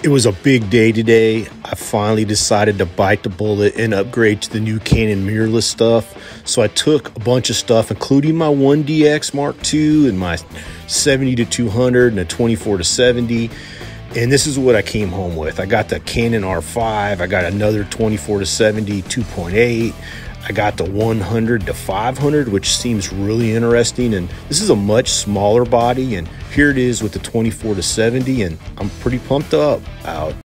It was a big day today. I finally decided to bite the bullet and upgrade to the new Canon mirrorless stuff. So I took a bunch of stuff, including my 1DX Mark II and my 70 to 200 and a 24 to 70. And this is what I came home with. I got the Canon R5. I got another 24 to 70 2.8. I got the 100 to 500, which seems really interesting. And this is a much smaller body. And here it is with the 24 to 70. And I'm pretty pumped up out.